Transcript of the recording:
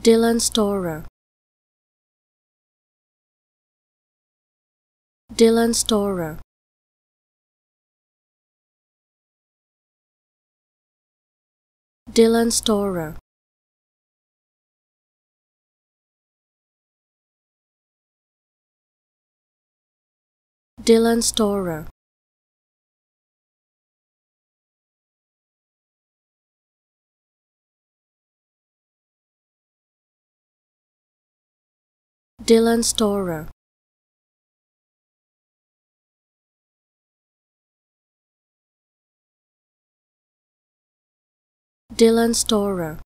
Dylan Storer. Dylan Storer. Dylan Storer. Dylan Storer Dylan Storer. Dylan Storer